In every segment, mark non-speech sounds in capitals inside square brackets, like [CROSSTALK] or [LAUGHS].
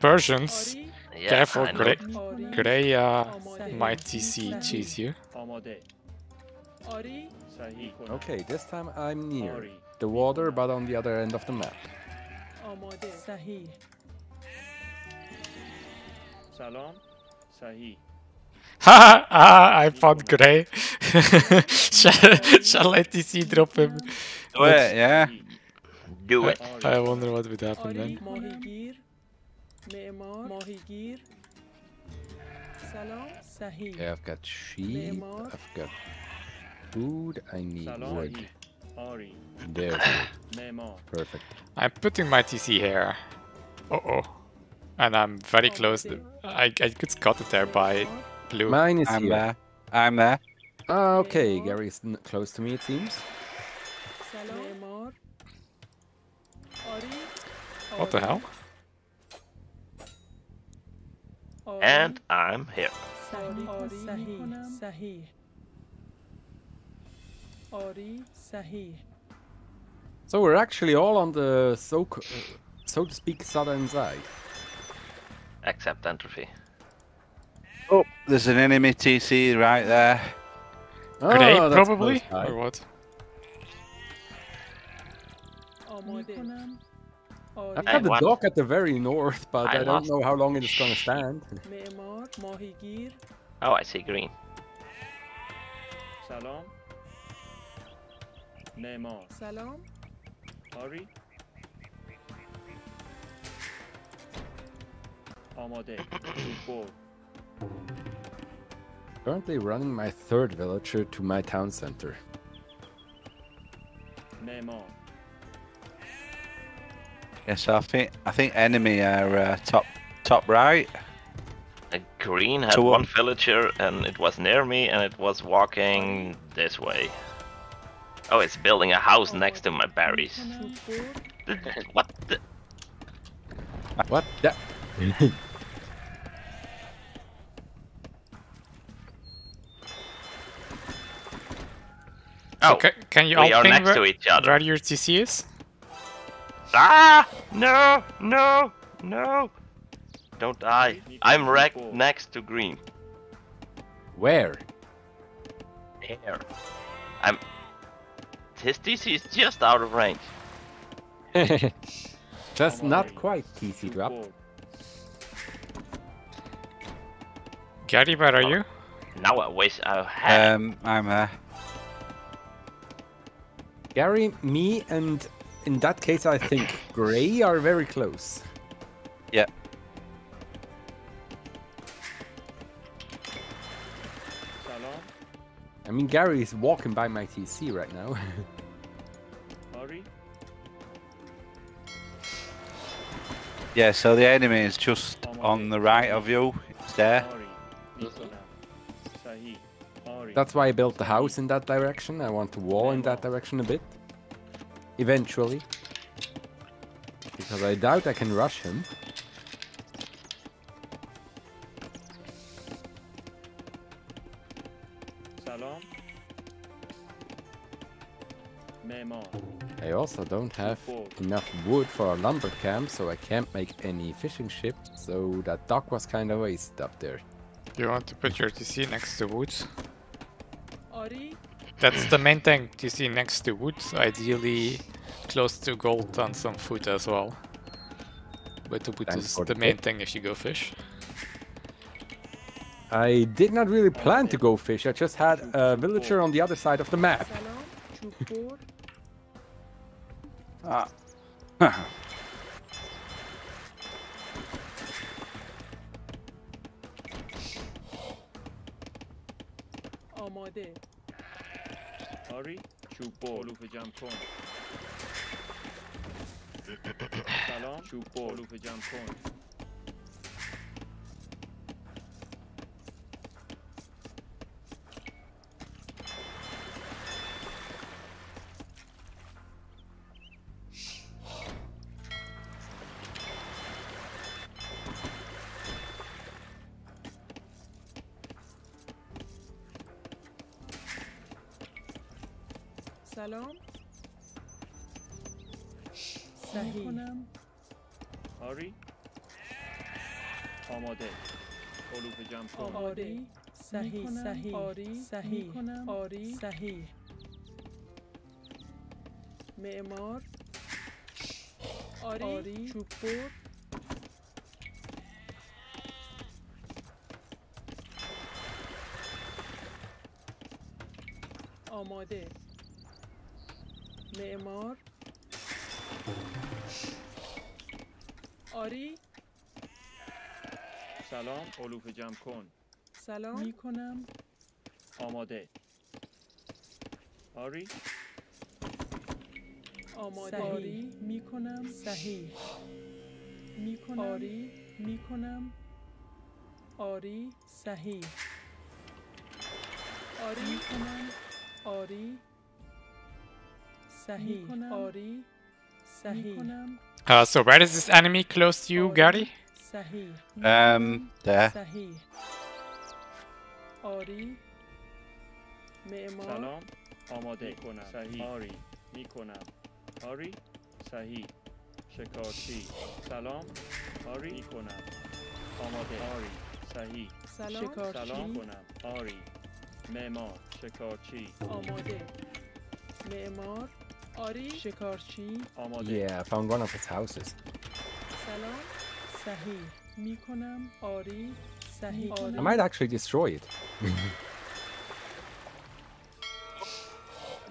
Persians. Yeah, Careful, Grey, Greya might TC cheese you. Okay, this time I'm near the water, but on the other end of the map. Ha ah, I found Grey. [LAUGHS] shall, shall I TC drop him? Do it, yeah. Do it. I wonder what would happen then. ماهیگیر معمار ماهیگیر سلام صحیح Yeah, I've got sheep, Lemon. I've got food, I need سلام wood. صحیح آری There's wood. معمار Perfect. I'm putting my TC here. Uh oh. And I'm very close. I, I could cut it there by blue. Mine is I'm here. there. I'm there. Ah, okay, Gary's n- close to me, it seems. سلام معمار آری What the hell? And I'm here. So we're actually all on the so uh, so to speak southern side. Except entropy. Oh, there's an enemy TC right there. Oh, Grenade, probably, or what? آماده I've آری got the what? dock at the very north, but I I, don't lost. know how long it is gonna stand. معمار ماهیگیر Oh, I see green. سلام معمار سلام آری آماده توپ Currently running my third villager to my town center. معمار yeah, so I think I think enemy are uh, top top right. And green had one villager, and it was near me, and it was walking this way. Oh, it's building a house next to my berries. [LAUGHS] what? The... What? The... [LAUGHS] oh, okay. Can you we all are next to each other. where your TC is? Ah! No! No! No! Don't die. I'm wrecked next to green. Where? There. I'm... His TC is just out of range. [LAUGHS] just not quite TC drop. Gary, but are oh. you? Now I waste I had... Um, I'm, uh... Gary, me, and in that case, I think gray are very close. Yeah. I mean, Gary is walking by my TC right now. [LAUGHS] Yeah, so the enemy is just on the right of you. It's there. That's why I built the house in that direction. I want to wall in that direction a bit. Eventually. Because I doubt I can rush him. Salam. I also don't have enough wood for a lumber camp, so I can't make any fishing ship, so that dock was kinda wasted up there. Do you want to put your TC next to woods? That's the main thing. You see, next to wood, ideally close to gold and some food as well. But the wood is the main thing if you go fish. I did not really plan to go fish. I just had a villager on the other side of the map. داری؟ چوب بالوف جمع کن. سلام. چوب بالوف جمع کن. آری صحیح. صحیح آری. صحیح. آری صحیح معمار آری, آری. چوب بر آماده معمار آری سلام علوف جمع کن سلام میکنم آماده آری آماده صحیح آری میکنم صحیح میکنم آری میکنم آری صحیح آری میکنم آری صحیح میکنم. آری صحیح میکنم Uh, so where is this enemy close to you, آری. Gary? صحیح Um, there. آری. معمار. سلام. آماده کنم. صحیح. آری. می‌کنم آری. صحیح. شکارچی. سلام. آری. می‌کنم آماده. آری. صحیح. سلام. سلام شکارچی. کنم. آری. معمار. شکارچی. آماده. معمار. آری. شکارچی. آماده. Yeah, I found one of his houses. سلام. صحیح. می‌کنم آری. صحیح. می‌کنم. I آری might actually destroy it.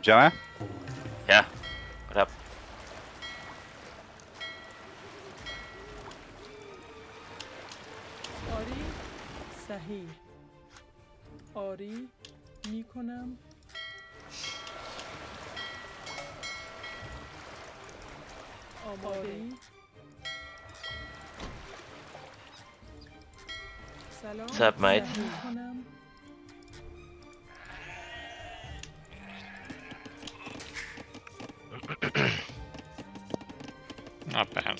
Gemma? Yeah. What up? آری صحیح آری می‌کنم آماده آری سلام What's up, mate? صحیح.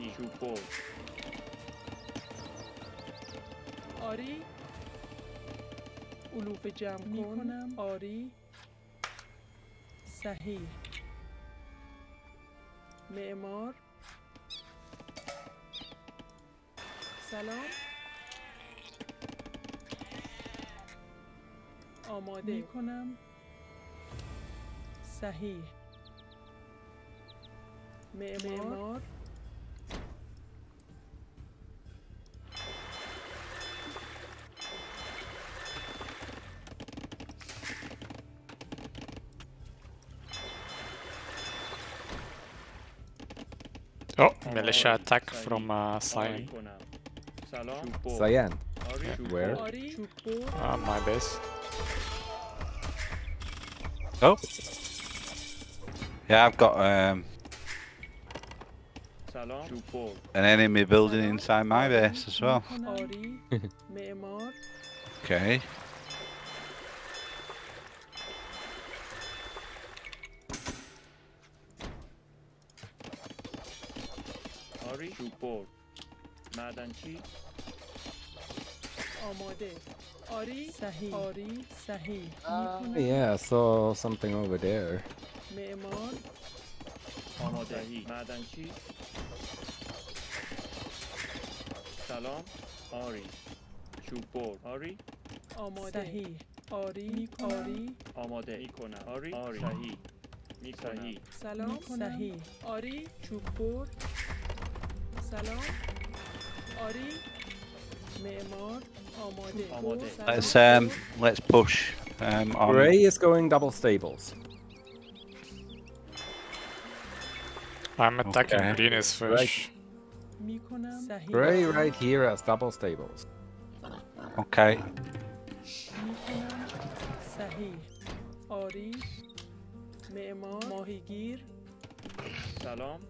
Nijuko. آری؟ علوف جمع می کنم آری. صحیح. معمار. سلام. آماده. می کنم صحیح معمار. Oh, militia attack from uh, eh, Cyan. Cyan? Yeah. Where? Uh, my base. Oh. Yeah, I've got um, an enemy building inside my base as well. [LAUGHS] okay. آری چوب بر معدنچی آماده. آری؟ صحیح. آری. صحیح. Yeah, I saw something over there. معمار آماده معدنچی سلام. آری. چوب بر آری؟ آماده. صحیح. آری. آری. آماده. می‌کنم آری؟ آری. صحیح. می‌کنم سلام. می‌کنم. صحیح. آری. چوب بر Let's um, let's push. Um, on. Ray is going double stables. I'm attacking okay. green is first. Right. Ray right here as double stables. Okay. Ori, Salam.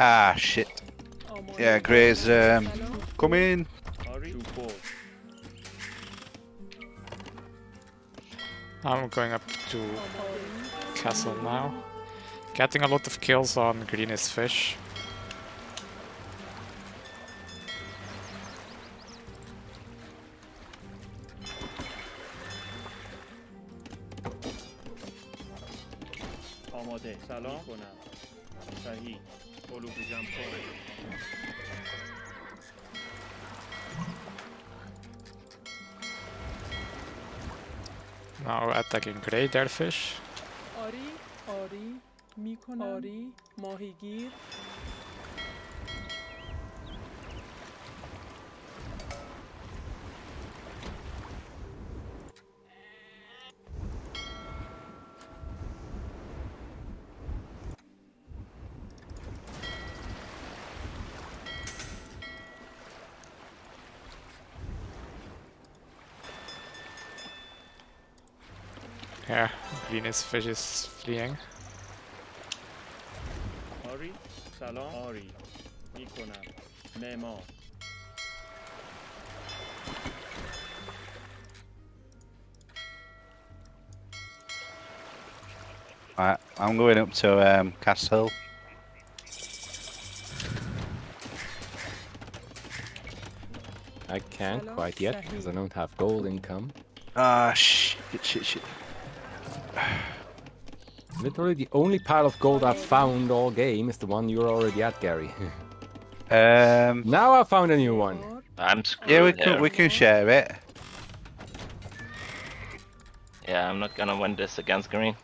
Ah, shit. Yeah, Gray's, um, come in. I'm going up to castle now. Getting a lot of kills on green is fish. Grey Derfish. آری آری می‌کنم آری ماهیگیر Yeah, Venus fish is fleeing. Ori, salon, Ori, I'm going up to um, Castle. I can't quite yet because I don't have gold income. Ah, shit, shit, shit. Literally the only pile of gold I've found all game is the one you're already at, Gary. [LAUGHS] um. Now I found a new one. I'm screwed Yeah, we here. can, we can share it. Yeah, I'm not gonna win this against Green.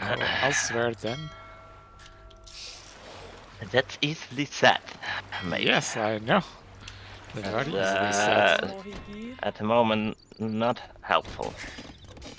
Oh, I'll swear then. That's easily said. Yes, I know. Uh. At the moment, not helpful.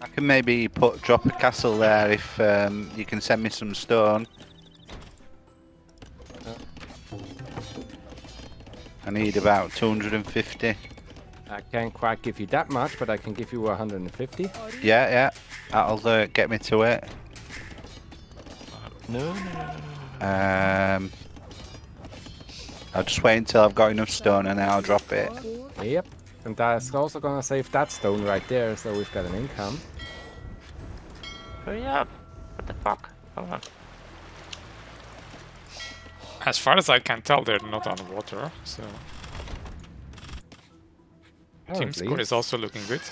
I can maybe put drop a castle there if um, you can send me some stone. I need about 250. I can't quite give you that much, but I can give you 150. Yeah, yeah. That'll uh, get me to it. No, no, no, no. Um, I'll just wait until I've got enough stone and then I'll drop it. Yep. And that's also gonna save that stone right there, so we've got an income. Hurry up! What the fuck? Come on. As far as I can tell, they're not on water, so team Apparently. score is also looking good.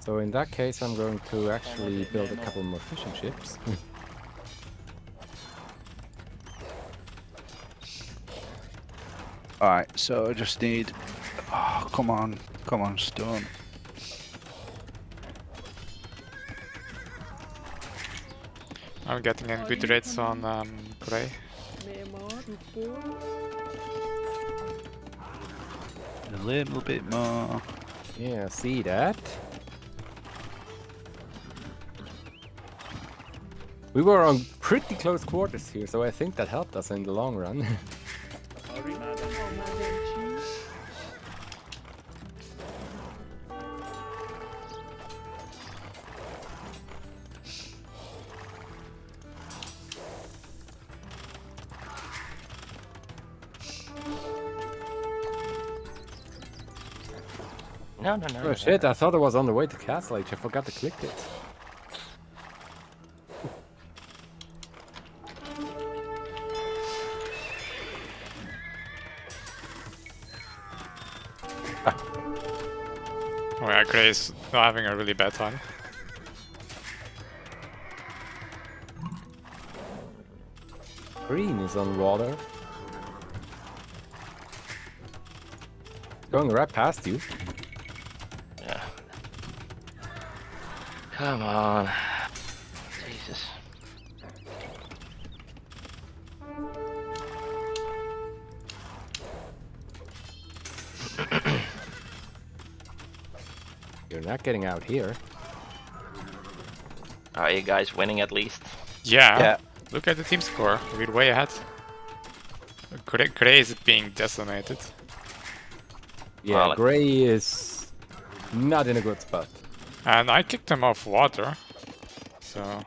So in that case, I'm going to actually build a couple more fishing ships. [LAUGHS] Alright, so I just need... Oh, come on. Come on, stone. I'm getting a good rates on um, Prey. A little bit more. Yeah, see that? We were on pretty close quarters here, so I think that helped us in the long run. [LAUGHS] No, no, no. no, oh no. shit, I thought I was on the way to Castle Age, I forgot to click it. [LAUGHS] Oh yeah, Grey is having a really bad time. Green is on water. Going right past you. Come on. Jesus. [CLEARS THROAT] You're not getting out here. Are you guys winning at least? Yeah. Yeah. Look at the team score. We're way ahead. Grey, Grey is being decimated. Yeah, Well, Gray is not in a good spot. And I kicked him off water. So.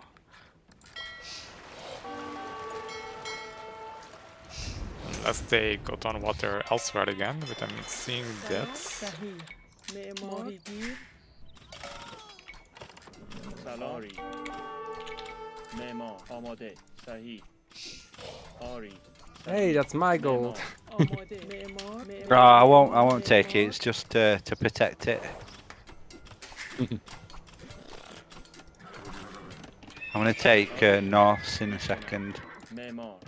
Unless they got on water elsewhere again, but I'm seeing that. صحیح معمار ماهیگیر سلام آری معمار آماده صحیح آری Hey, that's my gold. آماده معمار Oh, I [LAUGHS] won't. I won't take it. It's just uh, to protect it. I'm gonna take uh, Norths in a second. معمار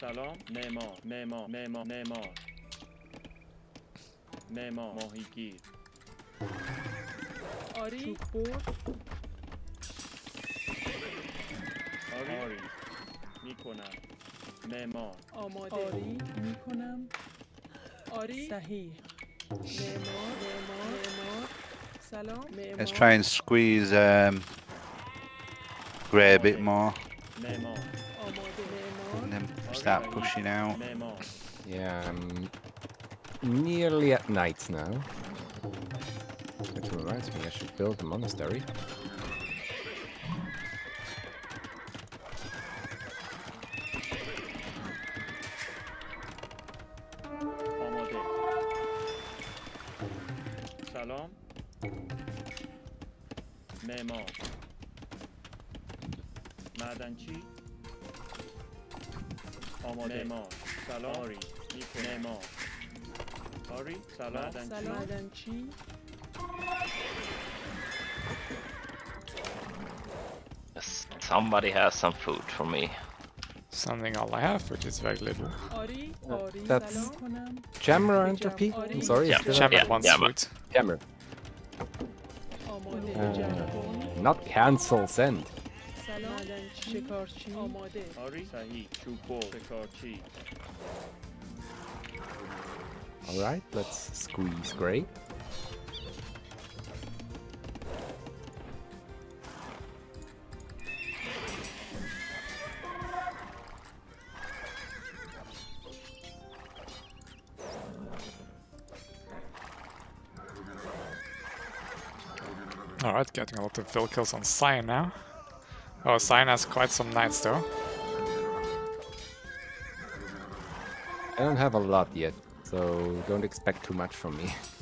سلام معمار معمار معمار معمار معمار ماهیگیر آری چوب برد آری آری میکنم معمار آماده آری میکنم آری صحیح معمار معمار معمار سلام معمار Let's try and squeeze um, Grey a bit more. And then start pushing out. Yeah, I'm nearly at night now. Which reminds me, I should build a monastery. Memo. Madanchi. Omo Memo. Salori, Ori. Memo. Ori. Salon. Madanchi. Yes, somebody has some food for me. Something all I have, which is very little. Ori, Ori, That's Jammer or Entropy? I'm sorry. Jammer, yeah, wants Jammer. food. Jammer. not cancel send. Alright, let's squeeze Gray. Alright, getting a lot of fill kills on Cyan now. Oh, Cyan has quite some knights though. I don't have a lot yet, so don't expect too much from me. [LAUGHS]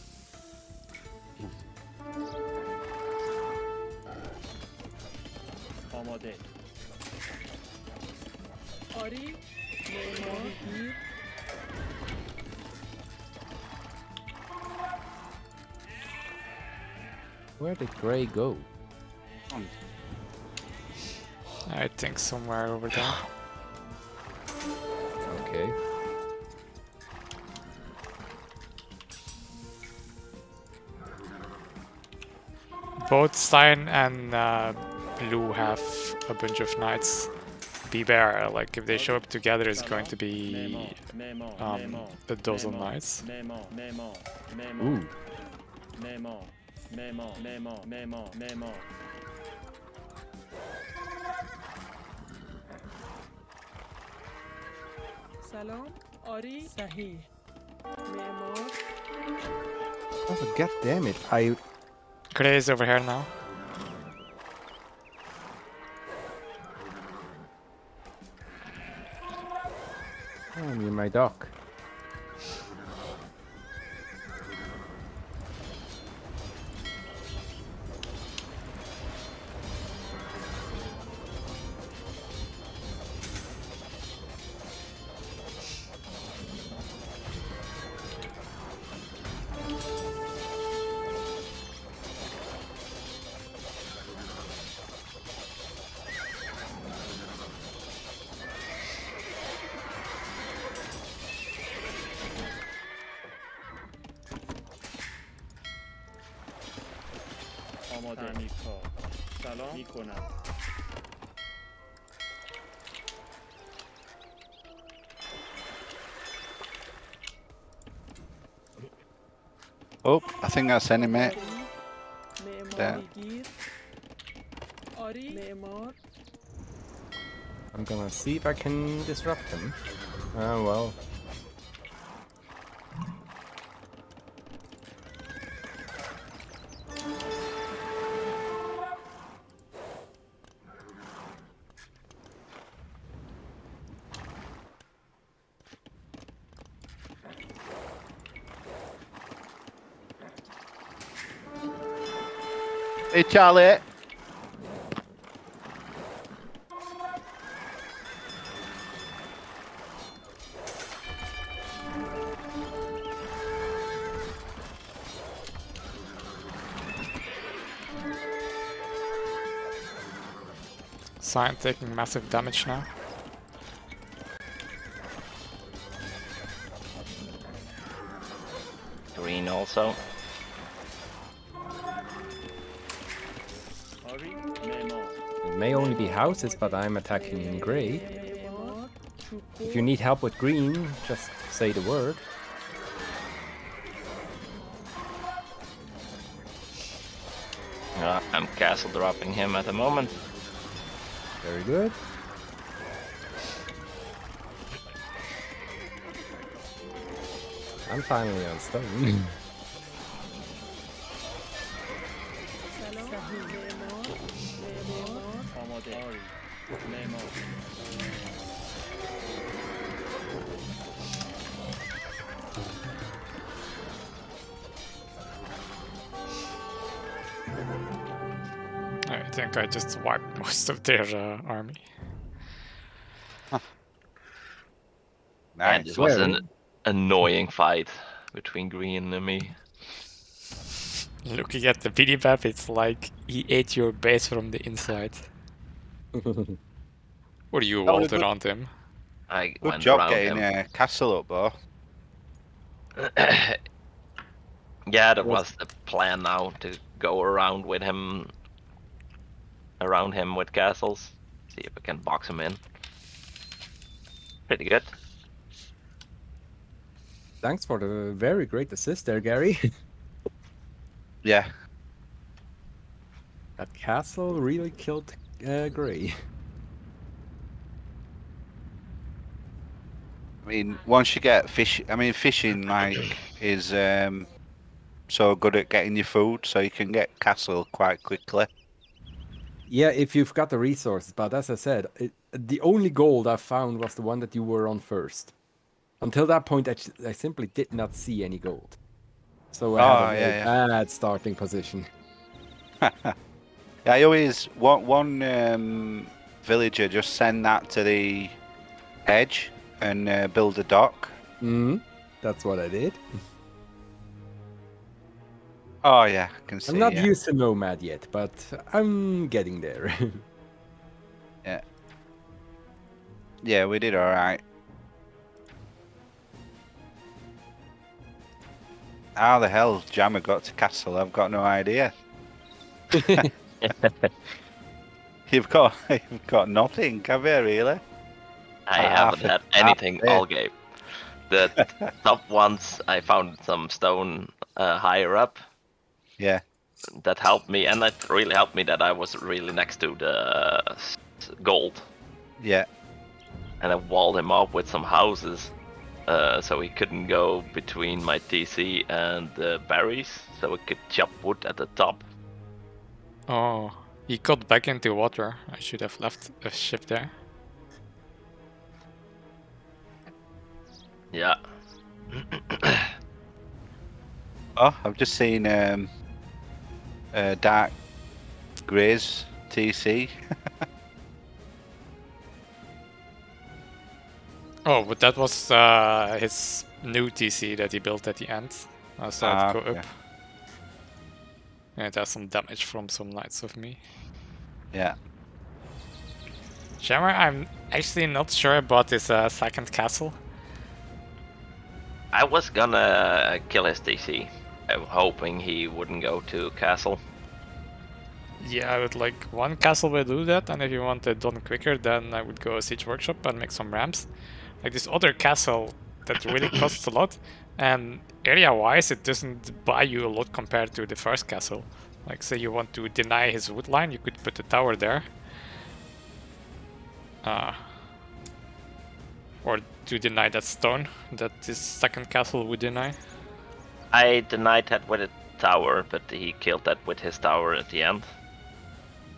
Where did Gray go? I think somewhere over there. Okay. Both Stein and uh, Blue have a bunch of knights. Be bear, like if they show up together, it's going to be um, a dozen knights. Ooh. Maman, maman, maman, maman. Salam, Ori, Sahi. Maman. Oh, god damn it. I. Gray is over here now. Oh, me my dog. آماده کار سلام می کنم Oh, I think that's enemy. آری There. معماری گیر آری معمار I'm gonna see if I can disrupt him. Oh well. Hey, Charlie. Cyan taking massive damage now. Green also. may only be houses, but I'm attacking in grey. If you need help with green, just say the word. Uh, I'm castle dropping him at the moment. Very good. I'm finally on stone. [LAUGHS] I just wiped [LAUGHS] most of their uh, army. And Nice. this was an annoying fight between Green and me. Looking at the video map, it's like he ate your base from the inside. [LAUGHS] Or you Oh, walled good- around him. I Good went job around getting him. uh, castle up, though. [COUGHS] yeah, that was the plan now to go around with him, around him with castles. See if we can box him in. Pretty good. Thanks for the very great assist there, Gary. [LAUGHS] Yeah. that castle really killed uh, Gray. I mean, once you get fish, I mean, fishing like is um, so good at getting your food, so you can get castle quite quickly. Yeah, if you've got the resources, but as I said, it, the only gold I found was the one that you were on first. Until that point, I simply did not see any gold. So I Oh, had a very yeah, bad starting position. [LAUGHS] [LAUGHS] I always one one um, villager just send that to the edge and uh, build a dock. hmm That's what I did. [LAUGHS] Oh yeah, I can see. I'm not yeah. used to Nomad yet, but I'm getting there. [LAUGHS] Yeah, Yeah, we did all right. How the hell Jammer got to Castle? I've got no idea. [LAUGHS] You've got [LAUGHS] you've got nothing, have you really? I Ah, haven't had anything yeah. all game. The top ones I found some stone uh, higher up Yeah. that helped me, and that really helped me that I was really next to the gold, Yeah. and I walled him up with some houses, uh, so he couldn't go between my TC and the berries, so we could chop wood at the top. Oh, he got back into water. I should have left a ship there. Yeah. [COUGHS] Oh, I've just seen um, uh, Dark Grays TC. [LAUGHS] Oh, but that was uh, his new TC that he built at the end. I saw Ah, it go okay. up. And it has some damage from some knights of me. Yeah. Jammer, I'm actually not sure about this uh, second castle. I was gonna kill his TC. I'm hoping he wouldn't go to castle. Yeah, I would like one castle will do that, and if you want it done quicker, then I would go siege workshop and make some ramps. Like this other castle that really [COUGHS] costs a lot, and area-wise, it doesn't buy you a lot compared to the first castle. Like, say you want to deny his wood line, you could put a tower there. Uh, or to deny that stone that this second castle would deny. I denied that with a tower, but he killed that with his tower at the end.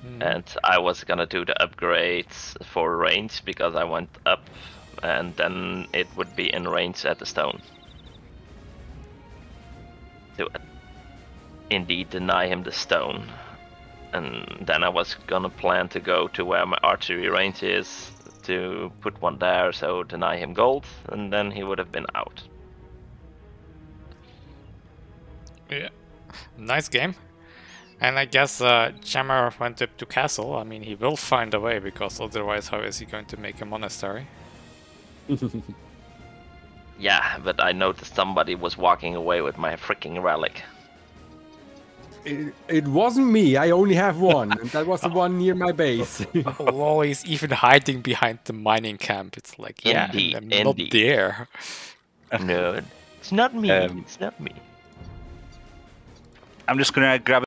Hmm. And I was gonna do the upgrades for range because I went up, and then it would be in range at the stone. To indeed deny him the stone. And then I was gonna plan to go to where my archery range is to put one there, so deny him gold, and then he would have been out. Yeah, nice game. And I guess uh, Jammer went up to castle. I mean, he will find a way because otherwise, how is he going to make a monastery? [LAUGHS] Yeah, but I noticed somebody was walking away with my freaking relic. it, it wasn't me. I only have one, and that was the [LAUGHS] one near my base. [LAUGHS] oh, he's even hiding behind the mining camp. It's like, yeah, and Indeed, I'm not there. No, it's not me. Um, it's not me. I'm just gonna grab